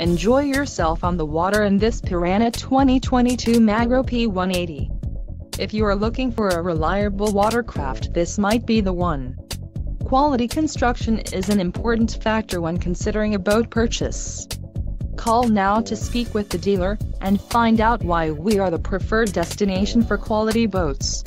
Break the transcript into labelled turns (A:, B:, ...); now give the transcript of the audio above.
A: Enjoy yourself on the water in this Piranha 2022 Magro P180. If you are looking for a reliable watercraft this might be the one. Quality construction is an important factor when considering a boat purchase. Call now to speak with the dealer, and find out why we are the preferred destination for quality boats.